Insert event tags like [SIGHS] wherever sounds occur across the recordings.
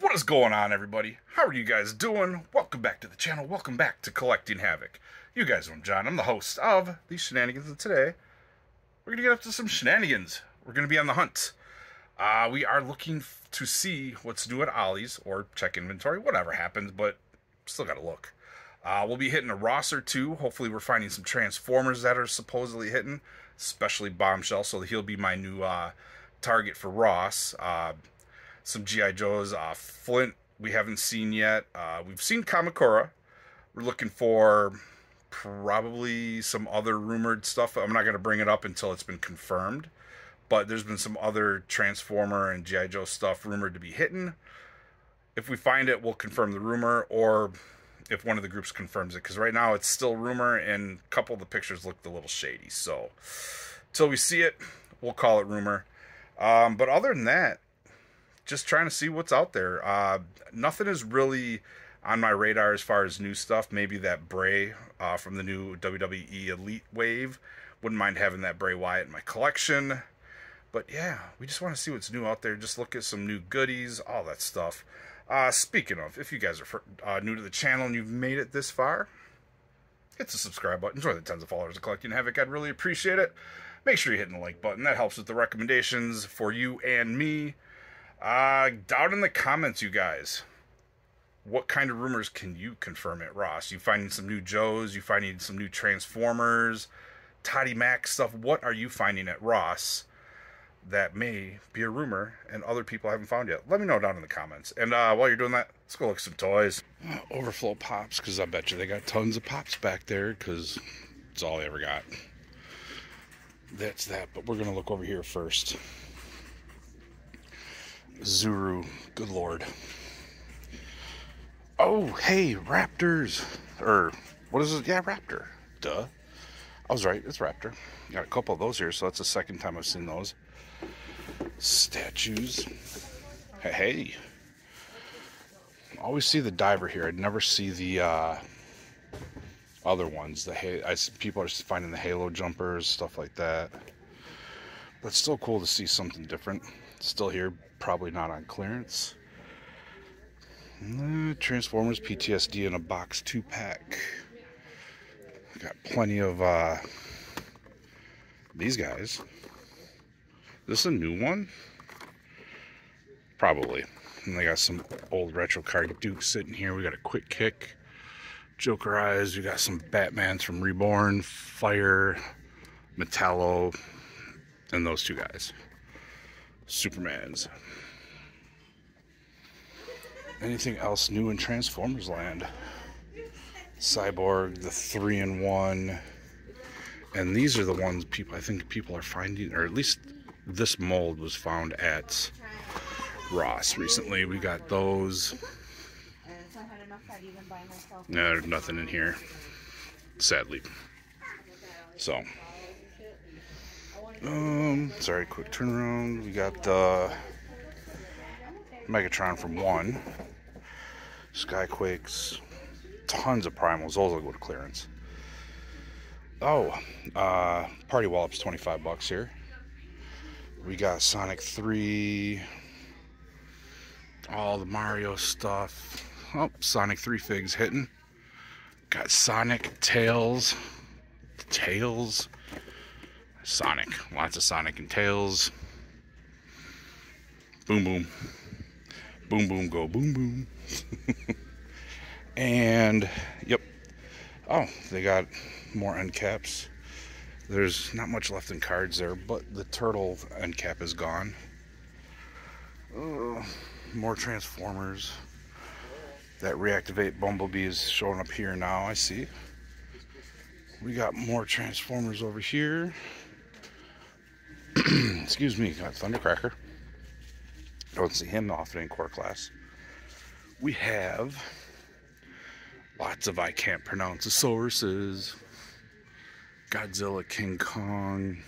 What is going on, everybody? How are you guys doing? Welcome back to the channel. Welcome back to Collecting Havok. You guys know I'm John. I'm the host of these shenanigans, and today we're gonna get up to some shenanigans. We're gonna be on the hunt. Uh, we are looking to see what's new at Ollie's or check inventory, whatever happens, but still gotta look. Uh, we'll be hitting a Ross or two. Hopefully, we're finding some Transformers that are supposedly hitting, especially Bombshell. So he'll be my new uh, target for Ross. Some GI Joes. Uh, Flint we haven't seen yet. Uh, we've seen Kamakura. We're looking for probably some other rumored stuff. I'm not going to bring it up until it's been confirmed. But there's been some other Transformer and GI Joe stuff rumored to be hitting. If we find it, we'll confirm the rumor, or if one of the groups confirms it. Because right now it's still rumor, and a couple of the pictures looked a little shady. So until we see it, we'll call it rumor. Um, but other than that, just trying to see what's out there. Uh, nothing is really on my radar as far as new stuff. Maybe that Bray uh, from the new WWE Elite Wave. Wouldn't mind having that Bray Wyatt in my collection. But yeah, we just want to see what's new out there. Just look at some new goodies, all that stuff. Uh, speaking of, if you guys are uh, new to the channel and you've made it this far, hit the subscribe button. Join the tens of followers of Collecting Havok. I'd really appreciate it. Make sure you're hitting the like button. That helps with the recommendations for you and me. Uh, down in the comments, you guys. What kind of rumors can you confirm at Ross? You finding some new Joes? You finding some new Transformers? Toddy Mac stuff? What are you finding at Ross that may be a rumor and other people haven't found yet? Let me know down in the comments. And uh, while you're doing that, let's go look at some toys. Overflow pops, because I bet you they got tons of pops back there, because it's all they ever got. That's that, but we're going to look over here first. Zuru, good lord. Oh, hey, Raptors. Or, what is it? Yeah, Raptor. Duh. I was right, it's Raptor. Got a couple of those here, so that's the second time I've seen those. Statues. Hey. Always see the diver here. I'd never see the uh, other ones. The I see people are finding the halo jumpers, stuff like that. But still cool to see something different. Still here, probably not on clearance. Uh, Transformers PTSD in a box two pack. Got plenty of uh, these guys. This Is a new one? Probably. And they got some old retro card Duke sitting here. We got a quick kick. Joker Eyes. We got some Batmans from Reborn, Fire, Metallo, and those two guys. Supermans. Anything else new in Transformers land? Cyborg, the three in one. And these are the ones people I think people are finding, or at least this mold was found at Ross recently. We got those. No, there's nothing in here. Sadly. So um, sorry, quick turnaround. We got the Megatron from one. Skyquakes. Tons of primals. Those will go to clearance. Oh, uh, Party Wallops, 25 bucks here. We got Sonic 3. All the Mario stuff. Oh, Sonic 3 figs hitting. Got Sonic Tails. Tails. Sonic. Lots of Sonic and Tails. Boom, boom. Boom, boom, go, boom, boom. [LAUGHS] and, yep. Oh, they got more end caps. There's not much left in cards there, but the turtle end cap is gone. Uh, more Transformers. That reactivate Bumblebee is showing up here now, I see. We got more Transformers over here. [CLEARS THROAT] excuse me, got Thundercracker. Don't see him often in core class. We have lots of I can't pronounce the sources. Godzilla, King Kong,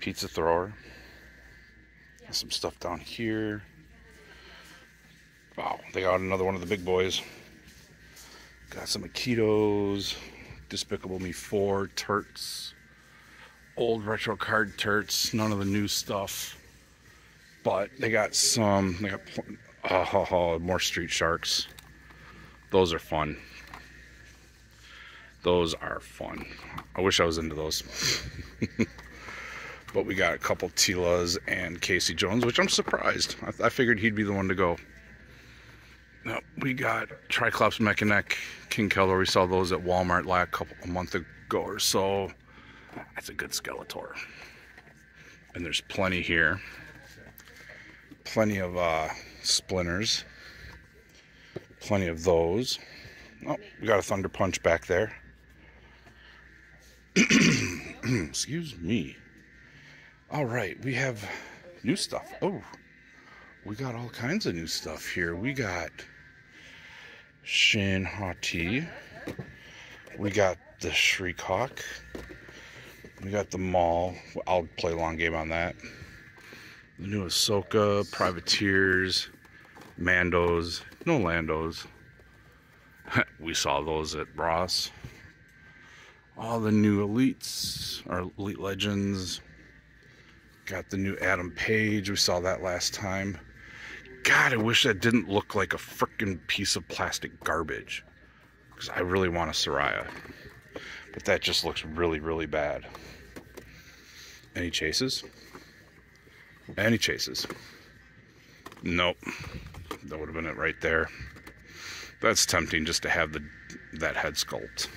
Pizza Thrower. Some stuff down here. Wow, they got another one of the big boys. Got some Akitos, Despicable Me 4, Turts old retro card turts, none of the new stuff. But they got some, they got Oh, more street sharks. Those are fun. Those are fun. I wish I was into those. [LAUGHS] but we got a couple Tilas and Casey Jones, which I'm surprised. I, I figured he'd be the one to go. No, we got Triclops Mekaneck, King Keller. We saw those at Walmart last couple a month ago or so. That's a good Skeletor. And there's plenty here. Plenty of uh, splinters. Plenty of those. Oh, we got a Thunder Punch back there. [CLEARS THROAT] Excuse me. All right, we have new stuff. Oh, we got all kinds of new stuff here. We got Shin Hati. We got the Shriek Hawk. We got the Maul. I'll play a long game on that. The new Ahsoka, Privateers, Mandos, no Landos. [LAUGHS] we saw those at Ross. All the new elites, or elite legends. Got the new Adam Page. We saw that last time. God, I wish that didn't look like a freaking piece of plastic garbage. Because I really want a Saraya. But that just looks really, really bad. Any chases? Any chases? Nope. That would have been it right there. That's tempting just to have the that head sculpt.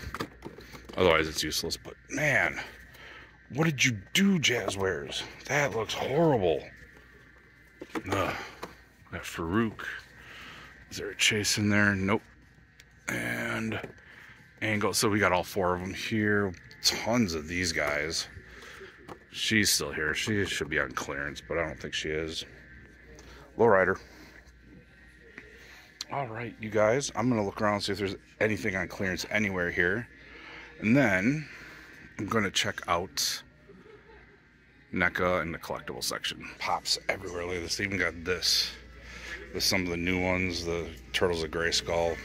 Otherwise it's useless. But man, what did you do, Jazwares? That looks horrible. Ugh. Got Farouk. Is there a chase in there? Nope. And Angle. So we got all four of them here. Tons of these guys. She's still here. She should be on clearance, but I don't think she is. Lowrider. All right, you guys. I'm going to look around and see if there's anything on clearance anywhere here. And then I'm going to check out NECA in the collectible section. Pops everywhere. Look at this. Even got this. With some of the new ones, the Turtles of Grayskull.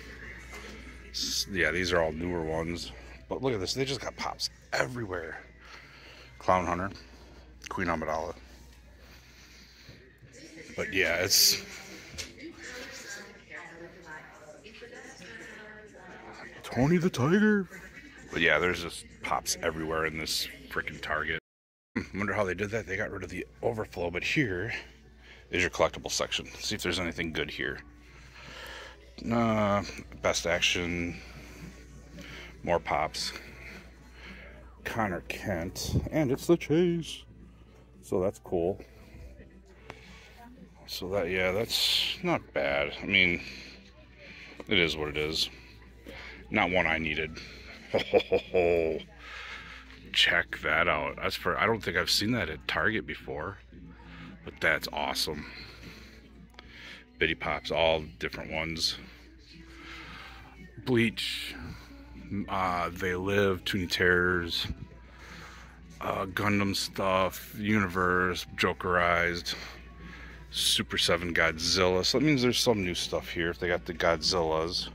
Yeah, these are all newer ones. But look at this. They just got pops everywhere. Clown Hunter, Queen Amidala. But yeah, it's Tony the Tiger. But yeah, there's just pops everywhere in this freaking Target. Hmm, wonder how they did that. They got rid of the overflow, but here is your collectible section. See if there's anything good here. Uh, best action, more pops. Conner Kent, and it's the chase. So that's cool. So that, yeah, that's not bad. I mean, it is what it is. Not one I needed. [LAUGHS] Check that out. That's for, I don't think I've seen that at Target before, but that's awesome. Bitty Pops, all different ones. Bleach, uh, They Live, Toony Terrors, uh, Gundam stuff, Universe, Jokerized, Super 7 Godzilla. So that means there's some new stuff here if they got the Godzillas.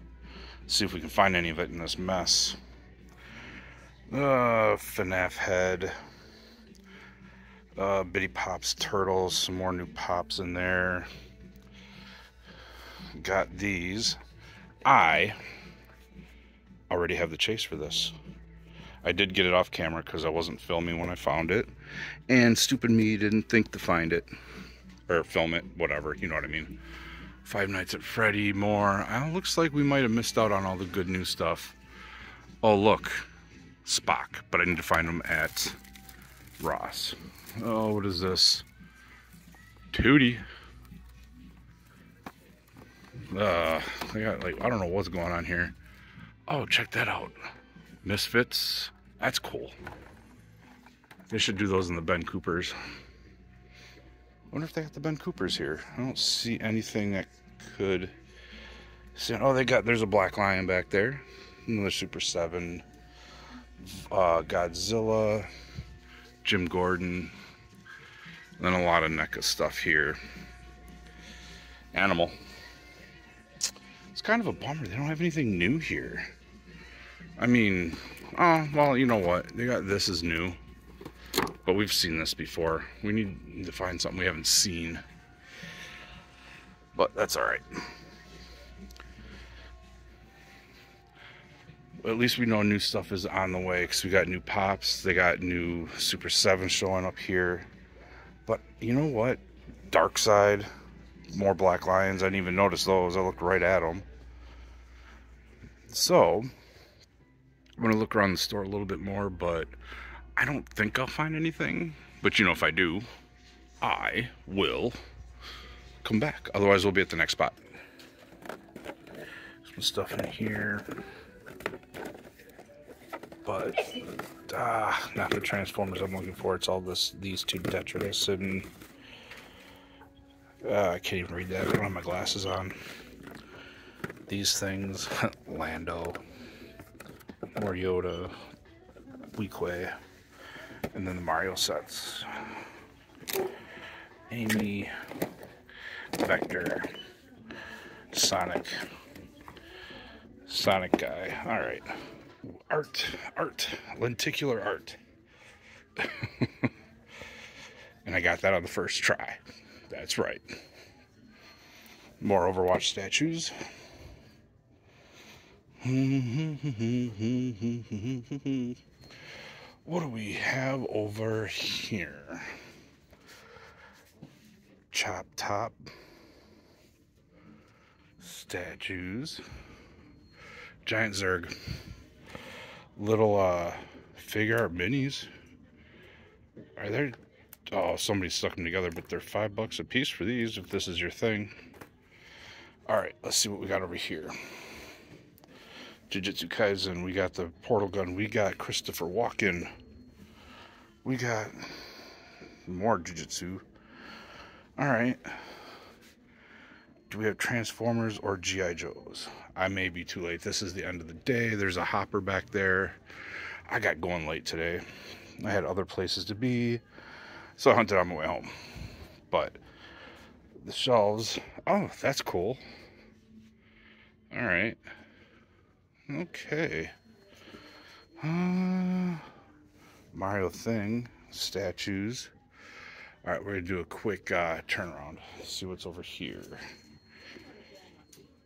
see if we can find any of it in this mess. Uh, FNAF Head. Uh, Bitty Pops Turtles, some more new pops in there. Got these. I already have the chase for this. I did get it off camera because I wasn't filming when I found it. And stupid me didn't think to find it. Or film it, whatever, you know what I mean. Five Nights at Freddy, more. Uh, looks like we might have missed out on all the good new stuff. Oh, look. Spock. But I need to find him at Ross. Oh, what is this? Tootie. Uh, I got like, I don't know what's going on here. Oh, check that out. Misfits. That's cool. They should do those in the Ben Coopers. wonder if they got the Ben Coopers here. I don't see anything that could... Oh, they got... There's a Black Lion back there. Another Super 7. Uh, Godzilla. Jim Gordon. And Then a lot of NECA stuff here. Animal. It's kind of a bummer. They don't have anything new here. I mean, oh, well, you know what? They got this is new. But we've seen this before. We need to find something we haven't seen. But that's alright. At least we know new stuff is on the way because we got new pops. They got new Super 7 showing up here. But you know what? Dark Side, more Black Lions. I didn't even notice those. I looked right at them. So, I'm to look around the store a little bit more, but I don't think I'll find anything. But you know, if I do, I will come back. Otherwise, we'll be at the next spot. Some stuff in here. But, ah, uh, not the Transformers I'm looking for. It's all this, these two Tetris and uh, I can't even read that. I don't have my glasses on. These things, [LAUGHS] Lando, Mariota, Weequay, and then the Mario sets. Amy, Vector, Sonic, Sonic guy. All right. Art, art, lenticular art. [LAUGHS] and I got that on the first try. That's right. More Overwatch statues. What do we have over here? Chop top statues. Giant Zerg. Little uh Figuarts minis. Are there Oh, somebody stuck them together, but they're five bucks a piece for these if this is your thing. All right, let's see what we got over here. Jujutsu Kaisen, we got the portal gun, we got Christopher Walken, we got more Jujutsu. All right. Do we have Transformers or G.I. Joes? I may be too late. This is the end of the day. There's a hopper back there. I got going late today. I had other places to be. So I hunted on my way home. But the shelves, oh, that's cool. All right. Okay. Uh, Mario thing, statues. All right, we're gonna do a quick uh, turnaround. See what's over here.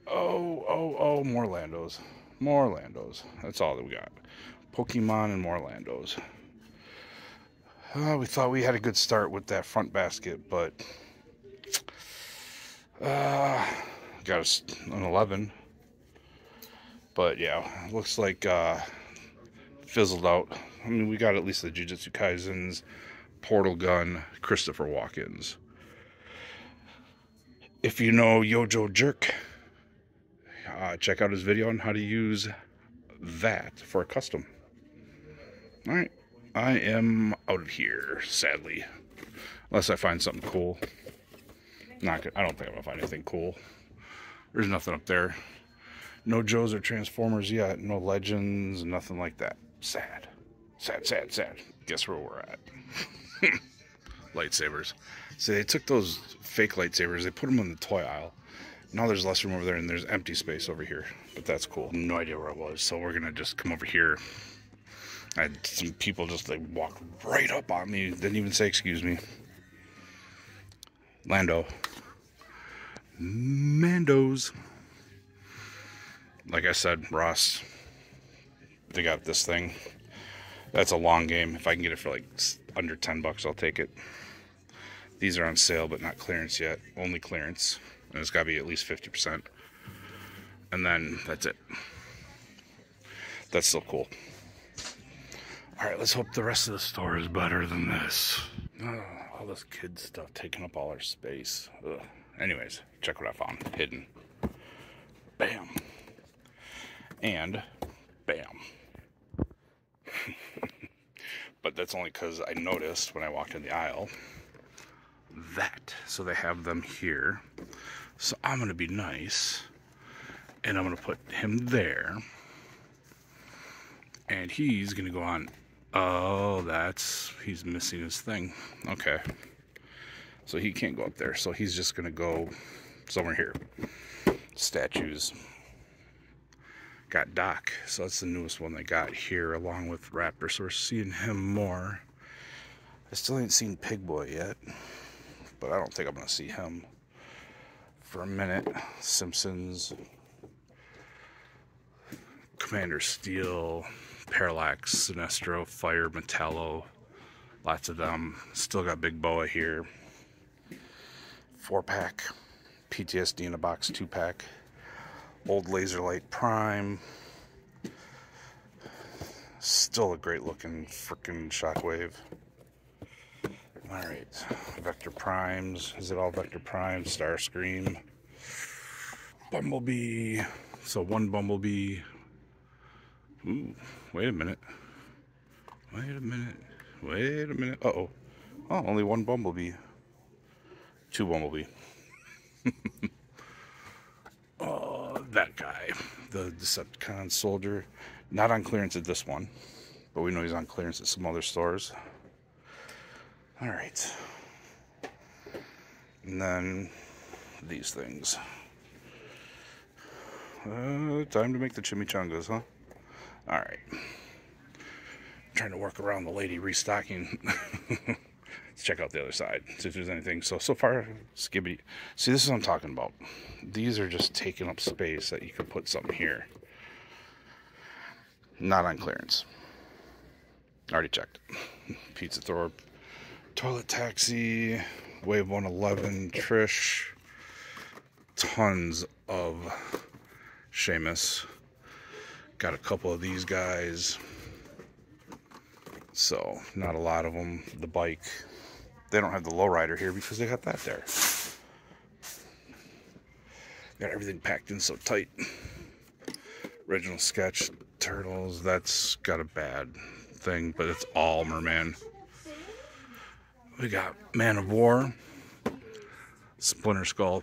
Oh, oh, oh, more Landos. More Landos. That's all that we got. Pokemon and more Landos. Uh, we thought we had a good start with that front basket, but uh, got us an 11. But yeah, looks like uh, fizzled out. I mean, we got at least the Jujutsu Kaisens, Portal Gun, Christopher Walkens. If you know Yojo Jerk, uh, check out his video on how to use that for a custom. All right. I am out of here, sadly. Unless I find something cool. Not good. I don't think I'm gonna find anything cool. There's nothing up there. No Joes or Transformers yet. No Legends, nothing like that. Sad. Sad, sad, sad. Guess where we're at. [LAUGHS] lightsabers. See, they took those fake lightsabers, they put them in the toy aisle. Now there's less room over there and there's empty space over here. But that's cool. No idea where I was. So we're gonna just come over here I had some people just like walked right up on me, didn't even say excuse me. Lando. Mandos. Like I said, Ross, they got this thing. That's a long game. If I can get it for like under 10 bucks, I'll take it. These are on sale, but not clearance yet. Only clearance. And it's got to be at least 50%. And then that's it. That's still cool. All right, let's hope the rest of the store is better than this. Oh, all this kid stuff taking up all our space. Ugh. Anyways, check what I found hidden. Bam. And bam. [LAUGHS] but that's only because I noticed when I walked in the aisle that. So they have them here. So I'm going to be nice. And I'm going to put him there. And he's going to go on Oh, that's, he's missing his thing. Okay. So he can't go up there. So he's just going to go somewhere here. Statues. Got Doc. So that's the newest one they got here along with Raptor. So we're seeing him more. I still ain't seen Pig Boy yet. But I don't think I'm going to see him for a minute. Simpsons, Commander Steel, Parallax, Sinestro, Fire, Metallo. Lots of them. Still got Big Boa here. Four pack. PTSD in a box two pack. Old Laserlight Prime. Still a great looking freaking shockwave. Alright. Vector Primes. Is it all Vector Primes? Starscream. Bumblebee. So one Bumblebee. Ooh, wait a minute. Wait a minute. Wait a minute. Uh oh. Oh, only one Bumblebee. Two Bumblebee. [LAUGHS] that guy. The Decepticon soldier. Not on clearance at this one, but we know he's on clearance at some other stores. All right. And then these things. Uh, time to make the chimichangas, huh? All right. Trying to work around the lady restocking. [LAUGHS] Let's check out the other side, see if there's anything. So, so far, Skibidi. See, this is what I'm talking about. These are just taking up space that you could put something here. Not on clearance. Already checked. [LAUGHS] Pizza Thrower. Toilet Taxi. Wave 111. Trish. Tons of Sheamus. Got a couple of these guys. So, not a lot of them. The bike. They don't have the lowrider here because they got that there. Got everything packed in so tight. Original sketch turtles. That's got a bad thing, but it's all merman. We got Man of War, Splinter Skull,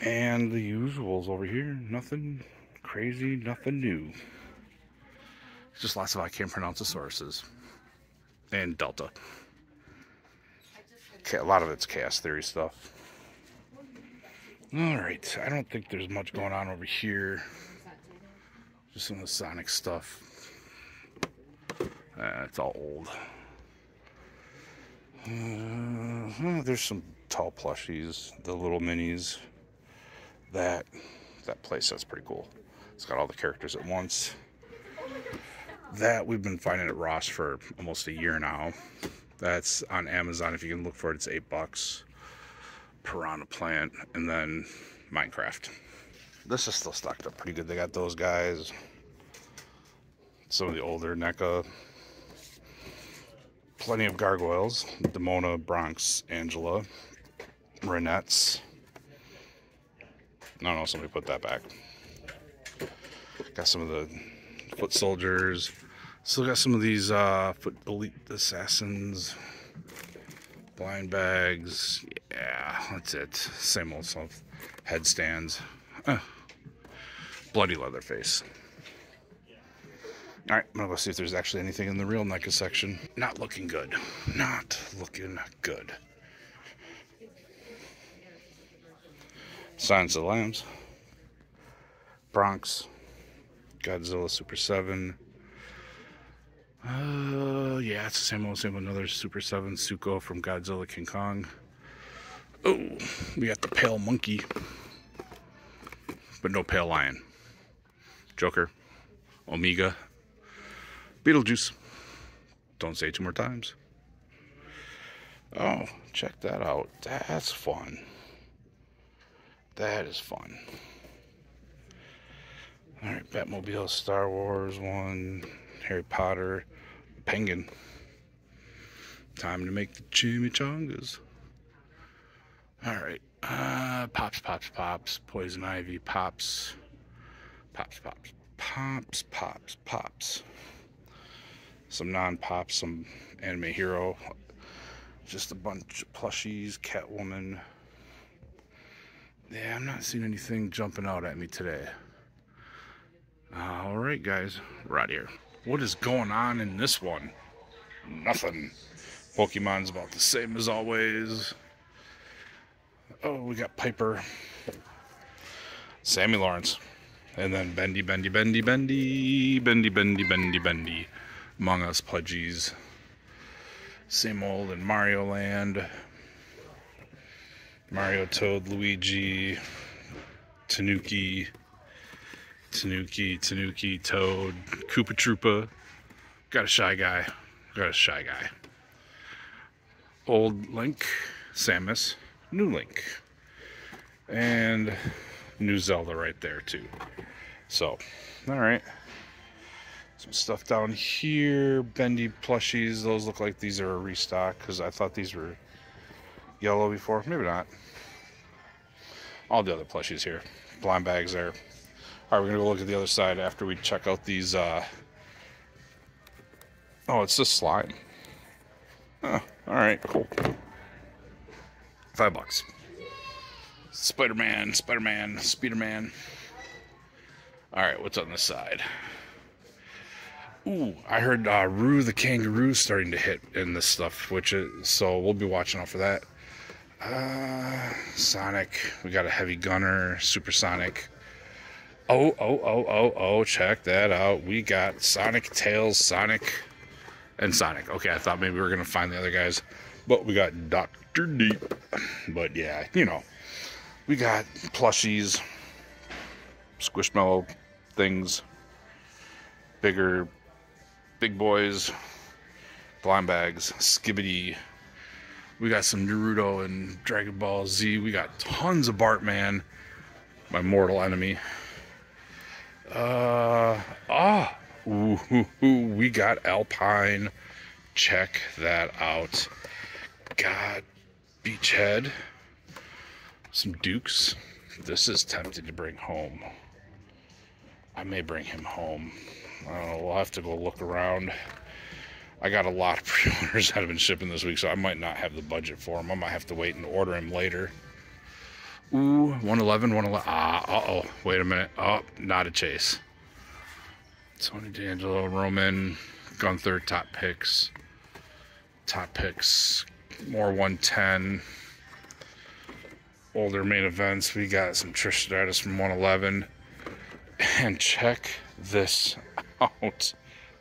and the usuals over here. Nothing crazy, nothing new. Just lots of I can't pronounce the sources. And Delta. A lot of it's chaos theory stuff. Alright, I don't think there's much going on over here. Just some of the Sonic stuff. Uh, it's all old. Uh, there's some tall plushies, the little minis. That that playset's pretty cool. It's got all the characters at once. That we've been finding at Ross for almost a year now. That's on Amazon. If you can look for it, it's eight bucks. Piranha Plant, and then Minecraft. This is still stocked up pretty good. They got those guys. Some of the older NECA. Plenty of gargoyles. Demona, Bronx, Angela, Renettes. I don't know, somebody put that back. Got some of the foot soldiers. Still got some of these uh, foot elite assassins. Blind bags. Yeah, that's it. Same old stuff. Headstands. Uh, bloody Leatherface. Alright, I'm gonna go see if there's actually anything in the real NECA section. Not looking good. Not looking good. Silence of the Lambs. Bronx. Godzilla Super 7. Uh, yeah, it's the same old, same old. Another Super 7 Suko from Godzilla King Kong. Oh, we got the Pale Monkey. But no Pale Lion. Joker. Omega. Beetlejuice. Don't say two more times. Oh, check that out. That's fun. That is fun. Alright, Batmobile, Star Wars one, Harry Potter, Penguin. Time to make the chimichangas. Alright, uh, Pops, Pops, Pops, Poison Ivy, Pops, Pops, Pops, Pops, Pops, Pops. Some non-pops, some anime hero. Just a bunch of plushies, Catwoman. Yeah, I'm not seeing anything jumping out at me today. All right, guys, out here. What is going on in this one? Nothing. Pokemon's about the same as always. Oh, we got Piper, Sammy Lawrence, and then Bendy, Bendy, Bendy, Bendy, Bendy, Bendy, Bendy, Bendy. Among Us Pudgies. Same old in Mario Land. Mario, Toad, Luigi, Tanuki, Tanuki, Tanuki, Toad, Koopa Troopa. Got a shy guy. Got a shy guy. Old Link, Samus, new Link, and new Zelda right there too. So, all right. Some stuff down here, bendy plushies. Those look like these are a restock because I thought these were yellow before. Maybe not. All the other plushies here. Blind bags there. All right, we're gonna go look at the other side after we check out these. Uh... Oh, it's just slime. Oh, all right, cool. Five bucks. Spider-Man, Spider-Man, Spider-Man. All right, what's on this side? Ooh, I heard uh, Roo the Kangaroo starting to hit in this stuff, which is so we'll be watching out for that. Uh, Sonic, we got a heavy gunner, supersonic. Oh, oh, oh, oh, oh, check that out. We got Sonic, Tails, Sonic, and Sonic. Okay, I thought maybe we were gonna find the other guys, but we got Doctor Deep. But yeah, you know, we got plushies, squishmallow things, bigger big boys, blind bags, Skibidi. We got some Naruto and Dragon Ball Z. We got tons of Bartman, my mortal enemy. Uh ah, ooh, we got Alpine. Check that out. God, Beachhead. Some Dukes. This is tempting to bring home. I may bring him home. I don't know. We'll have to go look around. I got a lot of [LAUGHS] pre-orders that have been shipping this week, so I might not have the budget for them. I might have to wait and order them later. Ooh, 111, 111. Ah, uh-oh. Wait a minute. Oh, not a chase. Tony D'Angelo, Roman, Gunther, top picks. Top picks. More 110. Older main events. We got some Trish Stratus from 111. And check this [LAUGHS] out.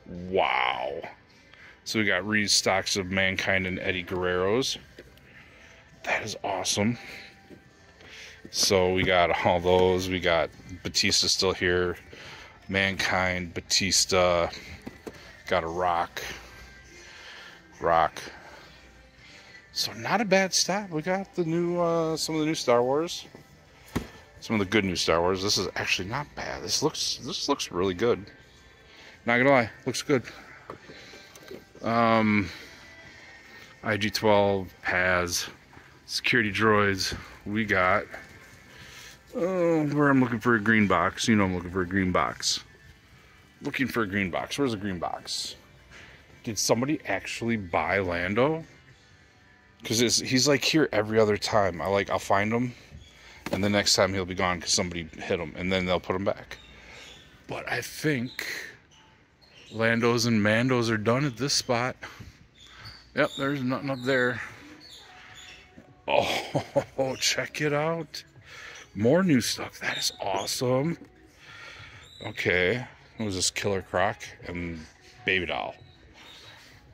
Wow. So we got restocks of Mankind and Eddie Guerrero's. That is awesome. So we got all those. We got Batista still here. Mankind, Batista. Got a Rock. Rock. So not a bad stop. We got the new, uh, some of the new Star Wars some of the good new Star Wars. This is actually not bad. This looks this looks really good. Not gonna lie, looks good. Um, IG-12 Paz, security droids. We got. Oh, where I'm looking for a green box. You know I'm looking for a green box. Looking for a green box. Where's the green box? Did somebody actually buy Lando? Because he's like here every other time. I like I'll find him and the next time he'll be gone because somebody hit him, and then they'll put him back. But I think Landos and Mandos are done at this spot. Yep, there's nothing up there. [LAUGHS] Oh, check it out. More new stuff. That is awesome. Okay. What was this Killer Croc and Baby Doll?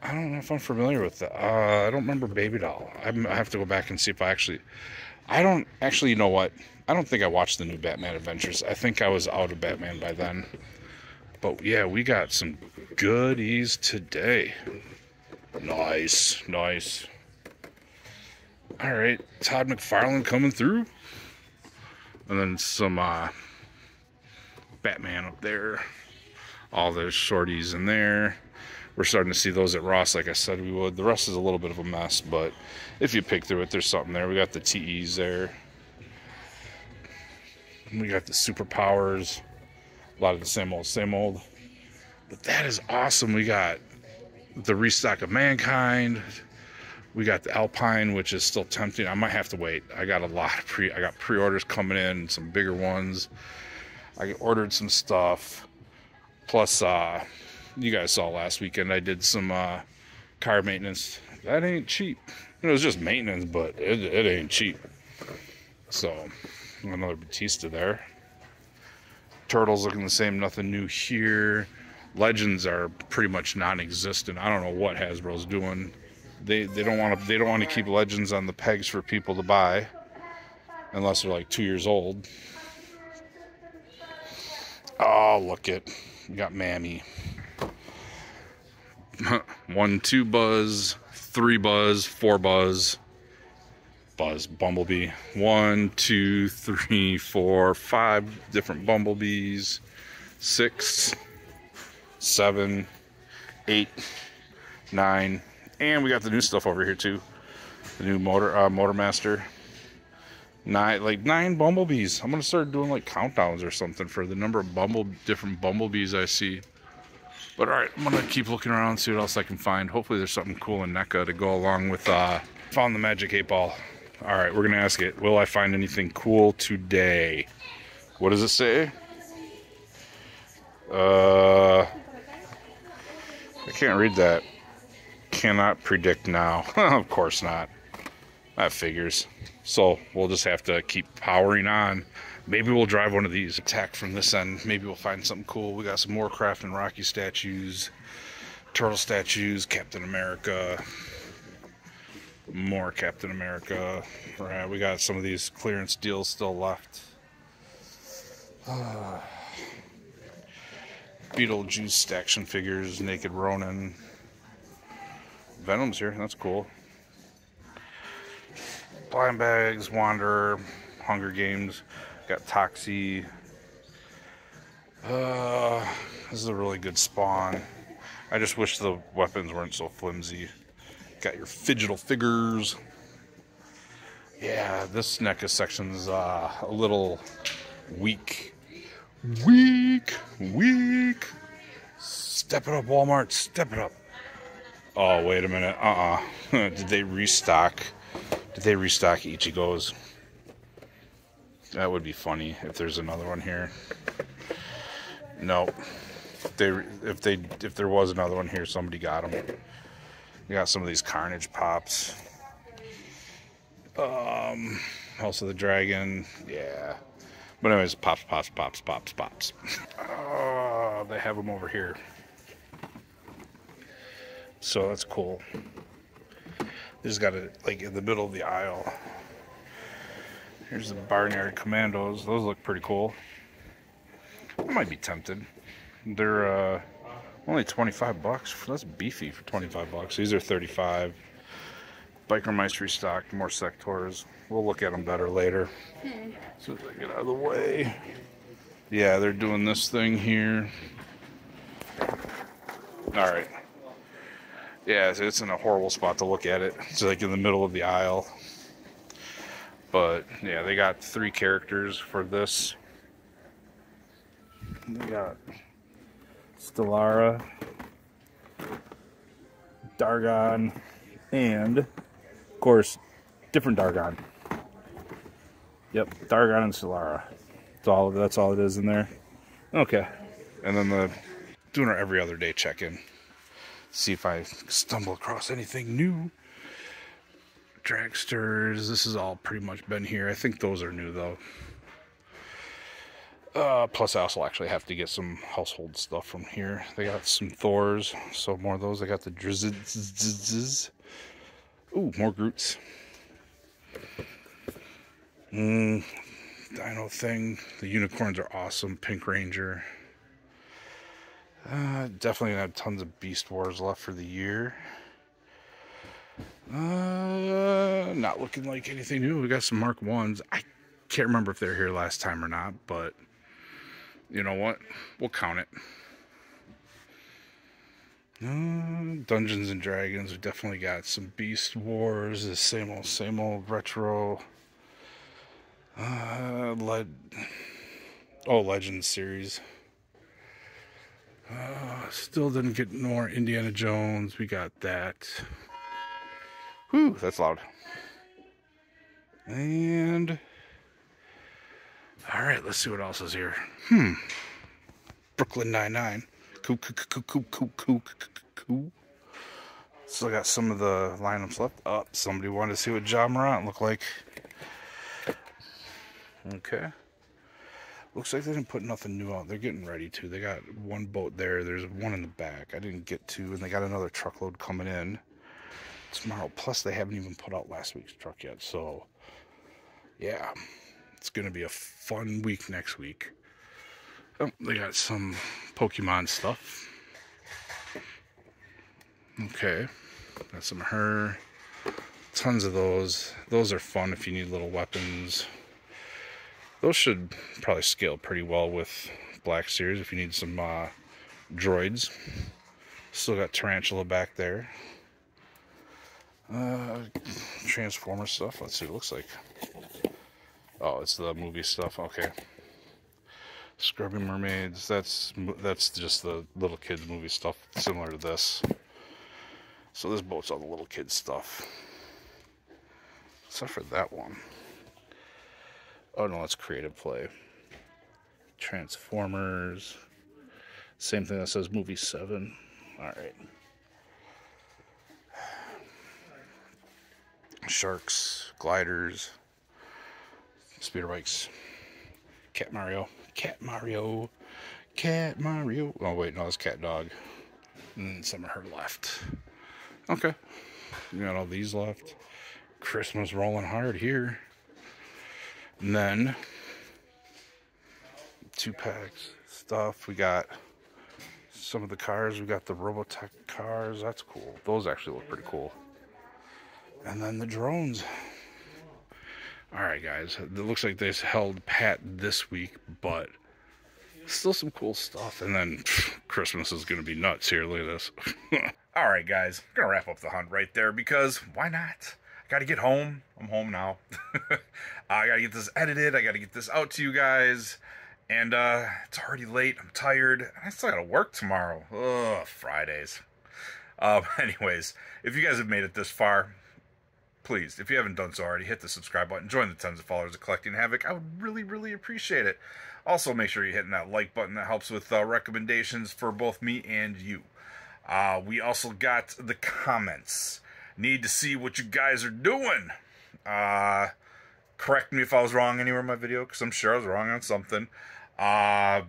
I don't know if I'm familiar with that. Uh, I don't remember Baby Doll. I'm, I have to go back and see if I actually. I don't actually. You know what? I don't think I watched the new Batman Adventures. I think I was out of Batman by then. But yeah, we got some goodies today. Nice, nice. All right, Todd McFarlane coming through, and then some uh, Batman up there. All the shorties in there. We're starting to see those at Ross, like I said we would. The rest is a little bit of a mess, but if you pick through it, there's something there. We got the TEs there. We got the superpowers. A lot of the same old, same old. But that is awesome. We got the restock of Mankind. We got the Alpine, which is still tempting. I might have to wait. I got a lot of pre. I got pre-orders coming in, some bigger ones. I ordered some stuff. Plus, uh, you guys saw last weekend I did some uh, car maintenance. That ain't cheap. It was just maintenance, but it, it ain't cheap. So, another Batista there. Turtles looking the same, nothing new here. Legends are pretty much non-existent. I don't know what Hasbro's doing. They they don't want to they don't want to keep legends on the pegs for people to buy. unless they're like two years old. Oh, look it. We got Mammy. [LAUGHS] One, two buzz, three buzz, four buzz, buzz, bumblebee. One, two, three, four, five different bumblebees. Six, seven, eight, nine, and we got the new stuff over here too. The new motor uh, Motormaster. Nine like nine bumblebees. I'm gonna start doing like countdowns or something for the number of bumble different bumblebees I see. But all right, I'm gonna keep looking around, see what else I can find. Hopefully, there's something cool in NECA to go along with. uh Found the magic eight ball. All right, we're gonna ask it. Will I find anything cool today? What does it say? Uh, I can't read that. Cannot predict now. [LAUGHS] of course not. That figures. So we'll just have to keep powering on. Maybe we'll drive one of these. Attack from this end. Maybe we'll find something cool. We got some more Craft and Rocky statues, turtle statues, Captain America, more Captain America. Right, we got some of these clearance deals still left. [SIGHS] Beetlejuice action figures, Naked Ronin. Venom's here. That's cool. Blind Bags, Wanderer, Hunger Games. Got Toxie. Uh, this is a really good spawn. I just wish the weapons weren't so flimsy. Got your fidgetal figures. Yeah, this NECA section's uh, a little weak. Weak, weak. Step it up, Walmart. Step it up. Oh, wait a minute. Uh-uh. [LAUGHS] Did they restock? Did they restock Ichigo's? That would be funny if there's another one here. Nope. They if they if there was another one here, somebody got them. We got some of these Carnage pops. Um, House of the Dragon, yeah. But anyways, pops, pops, pops, pops, pops. [LAUGHS] Oh, they have them over here. So that's cool. They just got it like in the middle of the aisle. Here's the Barnyard Commandos. Those look pretty cool. I might be tempted. They're uh, only 25 bucks. That's beefy for 25 bucks. These are 35. Biker Mice restocked, more Sectaurs. We'll look at them better later. Hmm. As soon as I get out of the way. Yeah, they're doing this thing here. Alright. Yeah, it's in a horrible spot to look at it. It's like in the middle of the aisle. But yeah, they got three characters for this. They got Stellara, Dargon, and of course, different Dargon. Yep, Dargon and Stellara. That's all. That's all it is in there. Okay, and then the doing our every other day check-in. See if I stumble across anything new. Dragsters. This has all pretty much been here. I think those are new though. Uh, plus, I also actually have to get some household stuff from here. They got some Thors, so more of those. They got the Drizziz. Ooh, more Groots. Mm, Dino thing. The unicorns are awesome. Pink Ranger. Uh, definitely gonna have tons of Beast Wars left for the year. Uh, not looking like anything new. We got some Mark 1s. I can't remember if they're here last time or not, but you know what? We'll count it. Uh, Dungeons and Dragons. We definitely got some Beast Wars. The same old, same old retro. Uh, led. Oh, Legends series. Uh, still didn't get more Indiana Jones. We got that. Whew, that's loud. And all right, let's see what else is here. Hmm. Brooklyn Nine Nine. Cool, cool, cool, cool, cool, cool, cool. Still got some of the lineups left. Up. Oh, somebody wanted to see what Ja Morant looked like. Okay. Looks like they didn't put nothing new out. They're getting ready to. They got one boat there. There's one in the back. I didn't get to, and they got another truckload coming in tomorrow. Plus, they haven't even put out last week's truck yet. So yeah, it's going to be a fun week next week. Oh, they got some Pokemon stuff. Okay, got some her. Tons of those. Those are fun if you need little weapons. Those should probably scale pretty well with Black Series if you need some uh, droids. Still got Tarantula back there. Uh, Transformer stuff. Let's see what it looks like. Oh, it's the movie stuff. Okay. Scrubby Mermaids. That's that's just the little kids movie stuff, similar to this. So this boat's all the little kids stuff. Except for that one. Oh no, it's creative play. Transformers. Same thing that says movie 7. Alright. Sharks, gliders, speeder bikes, Cat Mario, Cat Mario, Cat Mario. Oh, wait, no, it's Cat Dog. And some of her left. Okay. You got all these left. Christmas rolling hard here. And then two packs stuff. We got some of the cars. We got the Robotech cars. That's cool. Those actually look pretty cool. And then the drones. Alright, guys. It looks like they held pat this week, but still some cool stuff. And then pff, [LAUGHS] Christmas is going to be nuts here. Look at this. [LAUGHS] Alright, guys. I'm going to wrap up the hunt right there because why not? Got to get home. I'm home now. [LAUGHS] I got to get this edited. I got to get this out to you guys. And uh, it's already late. I'm tired. I still got to work tomorrow. Ugh, Fridays. Um, [LAUGHS] anyways, if you guys have made it this far, please, if you haven't done so already, hit the subscribe button. Join the tons of followers of Collecting Havok. I would really, really appreciate it. Also, make sure you're hitting that like button. That helps with uh, recommendations for both me and you. Uh, we also got the comments. Need to see what you guys are doing. Uh, correct me if I was wrong anywhere in my video, because I'm sure I was wrong on something. Uh,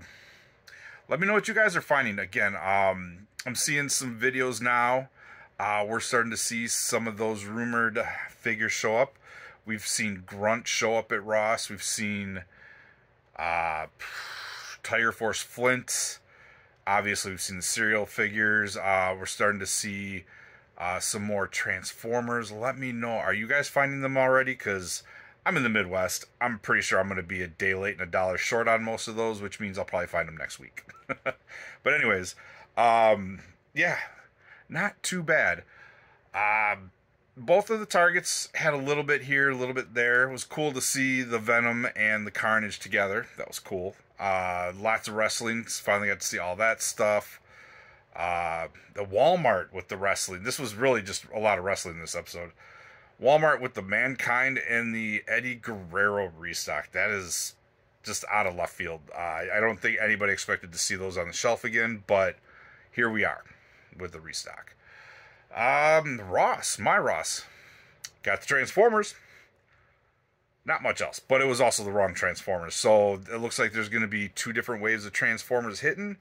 let me know what you guys are finding. Again, um, I'm seeing some videos now uh, we're starting to see some of those rumored figures show up. We've seen Grunt show up at Ross. We've seen uh, Tiger Force Flint. Obviously, we've seen the serial figures. Uh, we're starting to see uh, some more Transformers. Let me know. Are you guys finding them already? Because I'm in the Midwest. I'm pretty sure I'm going to be a day late and a dollar short on most of those, which means I'll probably find them next week. [LAUGHS] but anyways, um, yeah, not too bad. Uh, both of the targets had a little bit here, a little bit there. It was cool to see the Venom and the Carnage together. That was cool. Uh, lots of wrestling. Finally got to see all that stuff. Uh, the Walmart with the wrestling. This was really just a lot of wrestling in this episode. Walmart with the Mankind and the Eddie Guerrero restock. That is just out of left field. Uh, I don't think anybody expected to see those on the shelf again, but here we are with the restock. Um, Ross, my Ross, got the Transformers. Not much else, but it was also the wrong Transformers. So it looks like there's going to be two different waves of Transformers hitting.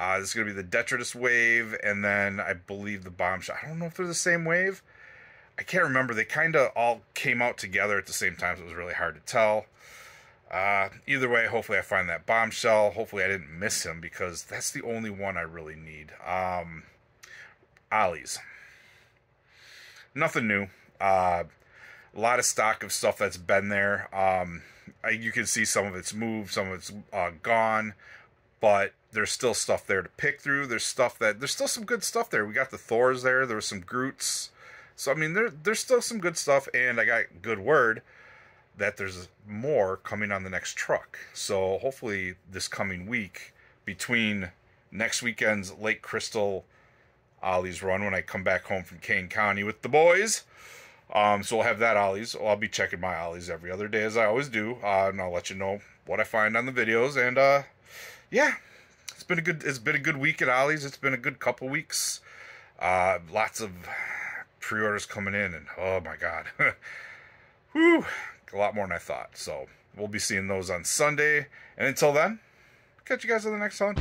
Uh, this is going to be the Detritus wave, and then I believe the Bombshell. I don't know if they're the same wave. I can't remember. They kind of all came out together at the same time, so it was really hard to tell. Uh, either way, hopefully I find that bombshell. Hopefully I didn't miss him because that's the only one I really need. Um, Ollie's. Nothing new. Uh, a lot of stock of stuff that's been there. Um, I, you can see some of it's moved, some of it's uh, gone, but there's still stuff there to pick through. There's stuff that there's still some good stuff there. We got the Thors there. There was some Groots. So I mean, there there's still some good stuff, and I got good word that there's more coming on the next truck. So hopefully this coming week, between next weekend's Lake Crystal Ollie's run when I come back home from Kane County with the boys. Um, so we'll have that Ollie's. I'll be checking my Ollie's every other day as I always do, uh, and I'll let you know what I find on the videos. And uh, yeah, been a good it's been a good week at Ollie's. It's been a good couple weeks. Uh, lots of pre-orders coming in, and oh my god, [LAUGHS] whew, a lot more than I thought. So we'll be seeing those on Sunday. And until then, catch you guys on the next one.